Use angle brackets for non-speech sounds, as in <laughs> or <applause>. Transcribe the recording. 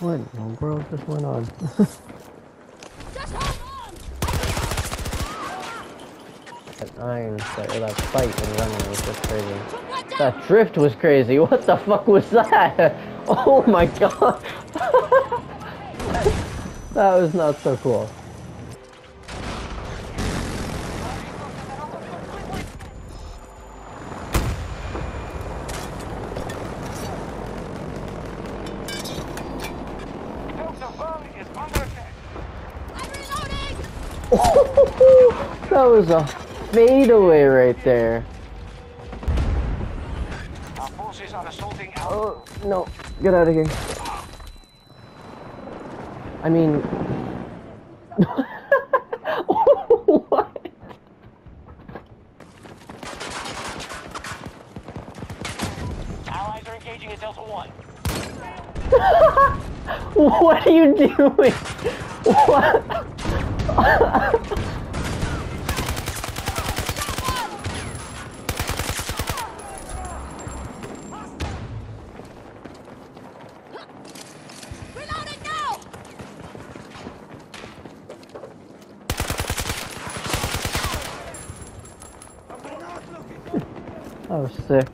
What in the world just went on? Just on! that iron fight, or that fight and running was just crazy. That drift was crazy. <laughs> What the fuck was that? <laughs> Oh my god. <laughs> that was not so cool. That was a fadeaway right there. Our forces are assaulting our Oh, no. Get out of here. I mean... <laughs> what? allies are engaging at Delta One. <laughs> What are you doing? <laughs> What? Oh, was sick.